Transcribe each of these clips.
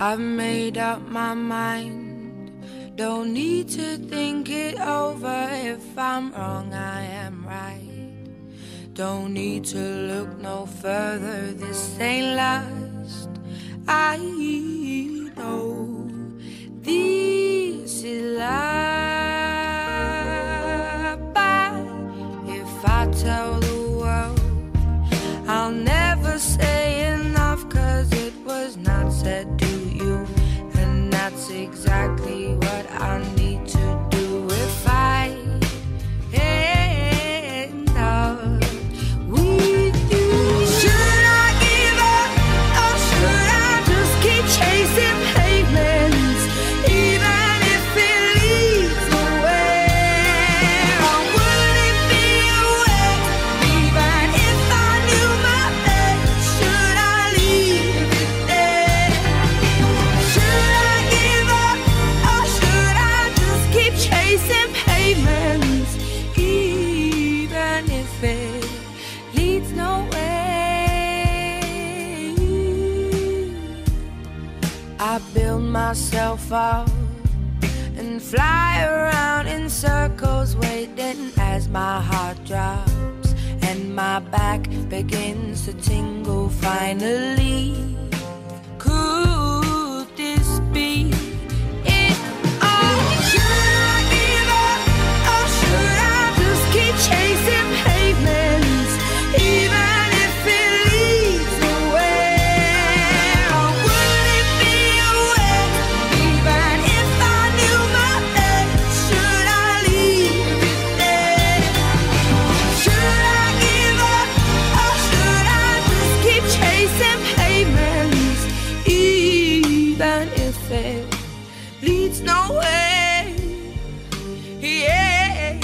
I've made up my mind. Don't need to think it over. If I'm wrong, I am right. Don't need to look no further. This ain't last. I know this is love. But if I tell That's exactly what I need Even if it leads nowhere. I build myself up and fly around in circles, waiting as my heart drops and my back begins to tingle. Finally, it leads nowhere? Yeah.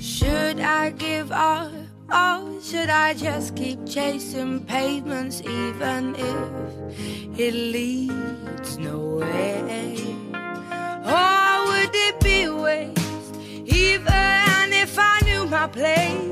Should I give up or should I just keep chasing pavements, even if it leads nowhere? Or would it be waste, even if I knew my place?